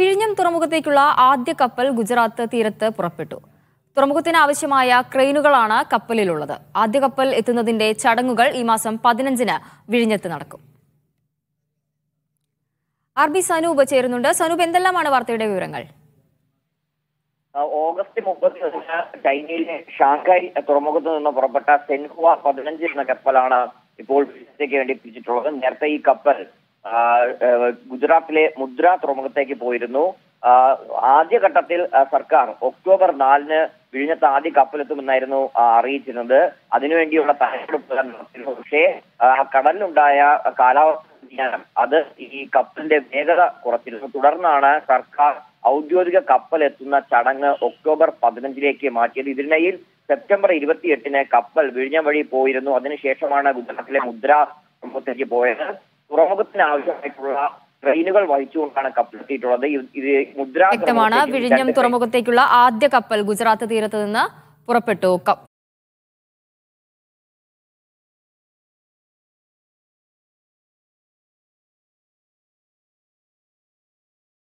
വിഴിഞ്ഞം തുറമുഖത്തേക്കുള്ള ആദ്യ കപ്പൽ ഗുജറാത്ത് തീരത്ത് പുറപ്പെട്ടു. തുറമുഖത്തിന് ആവശ്യമായ ക്രെയിനുകളാണ് കപ്പലിലുള്ളത്. ആദ്യ കപ്പൽ എത്തുന്നതിന്റെ ചടങ്ങുകൾ ഈ മാസം പതിനഞ്ചിന് വിഴിഞ്ഞത്ത് നടക്കും. ആർ ബി സനൂപ് ചേരുന്നുണ്ട് സനൂപ് എന്തെല്ലാമാണ് വാർത്തയുടെ വിവരങ്ങൾ? ഓഗസ്റ്റ് മുപ്പത്തിയൊന്നിന് ചൈനയിലെ ഷാങ്ഹായ് തുറമുഖത്ത് നിന്ന് പുറപ്പെട്ട സെൻഹുവ പതിനഞ്ച് എന്ന കപ്പലാണ് ഇപ്പോൾ വേണ്ടി എത്തിച്ചിട്ടുള്ളത്. നേരത്തെ ഈ കപ്പൽ ഗുജറാത്തിലെ മുദ്ര തുറമുഖത്തേക്ക് പോയിരുന്നു. ആദ്യഘട്ടത്തിൽ സർക്കാർ ഒക്ടോബർ നാലിന് വിഴിഞ്ഞത്ത് ആദ്യ കപ്പലെത്തുമെന്നായിരുന്നു അറിയിച്ചിരുന്നത്. അതിനുവേണ്ടിയുള്ള തയ്യാറെടുപ്പുകൾ നടത്തിയിരുന്നു. പക്ഷേ കടലിലുണ്ടായ കാലാവസ്ഥ വ്യതിയാനം അത് ഈ കപ്പലിന്റെ വേഗത കുറച്ചിരുന്നു തുടർന്നാണ് സർക്കാർ ഔദ്യോഗിക കപ്പൽ എത്തുന്ന ചടങ്ങ് ഒക്ടോബർ പതിനഞ്ചിലേക്ക് മാറ്റിയത്. ഇതിനിടയിൽ സെപ്റ്റംബർ ഇരുപത്തിയെട്ടിന് കപ്പൽ വിഴിഞ്ഞം വഴി പോയിരുന്നു. അതിനുശേഷമാണ് ഗുജറാത്തിലെ മുദ്ര തുറമുഖത്തേക്ക് പോയത്. തുറമുഖത്തിന് ആവശ്യമായിട്ടുള്ള ട്രെയിനുകൾ വഹിച്ചുകൊണ്ടാണ് കപ്പൽ എത്തിയിട്ടുള്ളത്. ഇത് മുദ്ര വ്യക്തമാണ്. വിഴിഞ്ഞം തുറമുഖത്തേക്കുള്ള ആദ്യ കപ്പൽ ഗുജറാത്ത് തീരത്ത് നിന്ന് പുറപ്പെട്ടു.